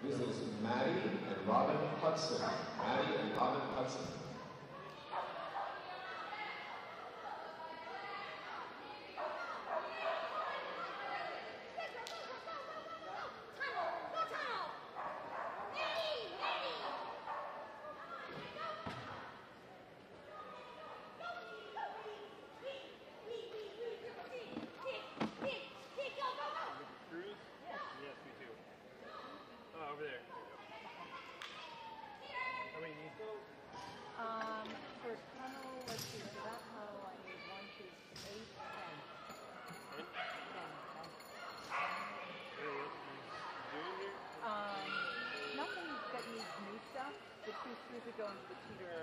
This is Mattie and Robin Hudson. Mattie and Robin Hudson. Over there. How many do you need? Um, for tunnel, let's see, for that tunnel, I need one, two, eight, Um, nothing that needs new stuff. The two screws that go into the teeter